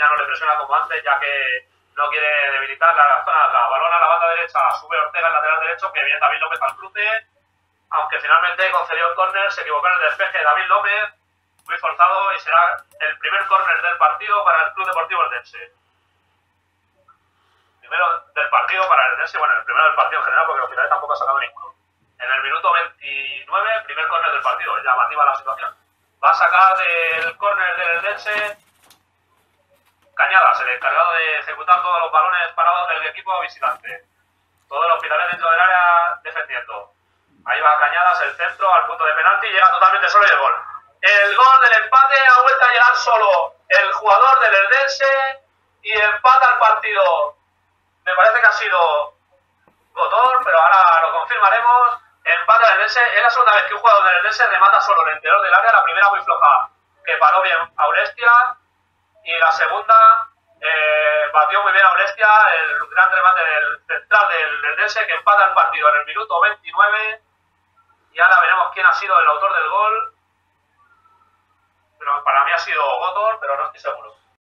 ya no le presiona como antes, ya que no quiere debilitar la zona la balón a la banda derecha, sube Ortega el lateral derecho, que viene David López al cruce, aunque finalmente concedió el córner, se equivocó en el despeje David López, muy forzado y será el primer córner del partido para el Club Deportivo Eldense. Primero del partido para el Eldense, bueno, el primero del partido en general, porque al final tampoco ha sacado ninguno. En el minuto 29, primer córner del partido, llamativa la situación. Va a sacar del córner del Eldense Cañadas, el encargado de ejecutar todos los balones parados del equipo visitante. Todos los hospitales dentro del área defendiendo. Ahí va Cañadas, el centro, al punto de penalti, llega totalmente solo y el gol. El gol del empate ha vuelto a llegar solo el jugador del Eldense y empata el partido. Me parece que ha sido Gotor, pero ahora lo confirmaremos. Empata el Eldense. Es la segunda vez que un jugador del Eldense remata solo el interior del área. La primera muy floja, que paró bien Aurestia. Y la segunda eh, batió muy bien Aurestia, el gran remate del central del Eldense, que empata el partido en el minuto 29. Y ahora veremos quién ha sido el autor del gol. Pero para mí ha sido Gotor, pero no estoy seguro.